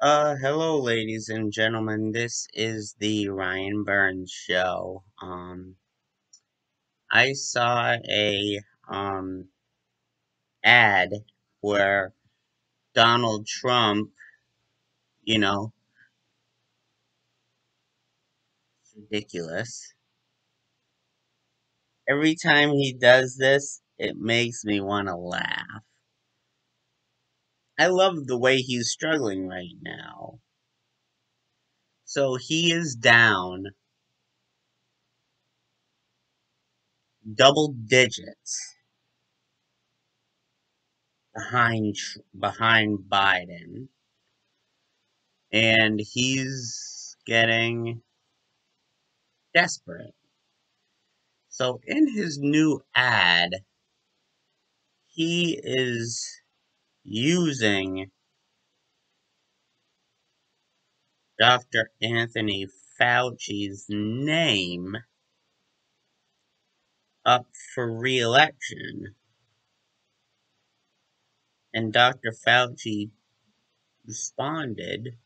Uh, hello, ladies and gentlemen. This is the Ryan Byrnes Show. Um, I saw a um ad where Donald Trump, you know, it's ridiculous. Every time he does this, it makes me want to laugh. I love the way he's struggling right now. So he is down double digits behind behind Biden, and he's getting desperate. So in his new ad, he is using Dr. Anthony Fauci's name up for re-election. And Dr. Fauci responded,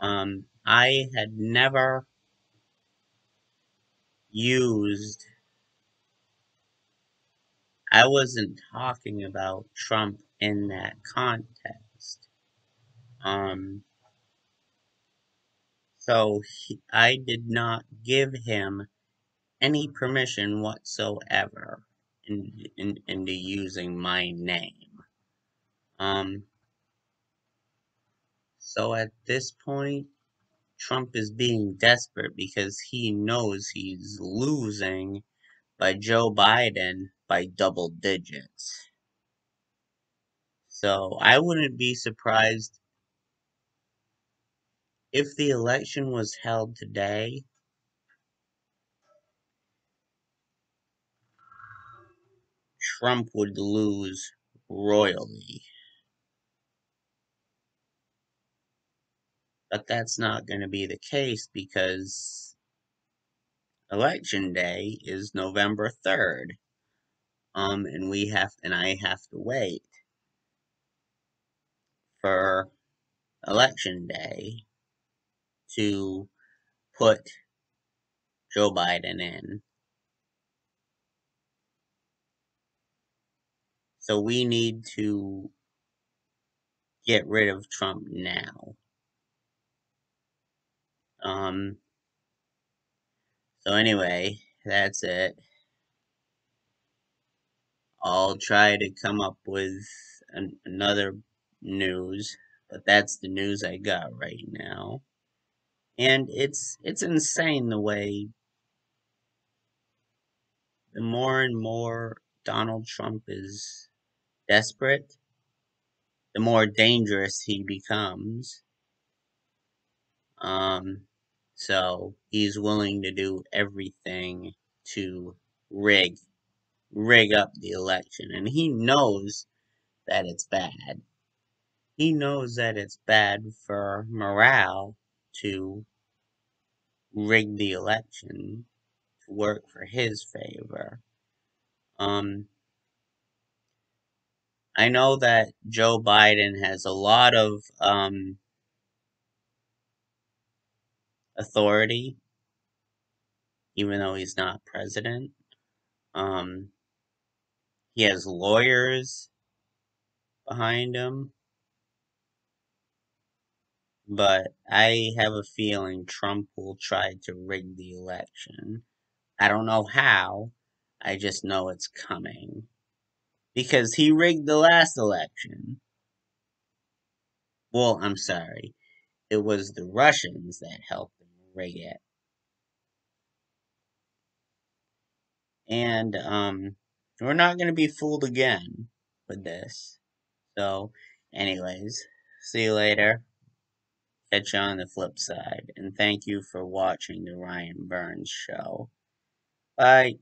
um, I had never used I wasn't talking about Trump in that context. Um, so he, I did not give him any permission whatsoever in, in, into using my name. Um, so at this point, Trump is being desperate because he knows he's losing by Joe Biden by double digits. So I wouldn't be surprised if the election was held today. Trump would lose royally. But that's not going to be the case because election day is November 3rd. Um, and we have, and I have to wait for election day to put Joe Biden in. So we need to get rid of Trump now. Um, so anyway, that's it. I'll try to come up with an, another news, but that's the news I got right now. And it's it's insane the way the more and more Donald Trump is desperate, the more dangerous he becomes. Um, so he's willing to do everything to rig rig up the election. And he knows that it's bad. He knows that it's bad for morale to rig the election to work for his favor. Um, I know that Joe Biden has a lot of um, authority, even though he's not president. Um, he has lawyers behind him. But I have a feeling Trump will try to rig the election. I don't know how. I just know it's coming. Because he rigged the last election. Well, I'm sorry. It was the Russians that helped him rig it. And, um, we're not going to be fooled again with this. So, anyways, see you later. Catch you on the flip side. And thank you for watching the Ryan Byrnes Show. Bye.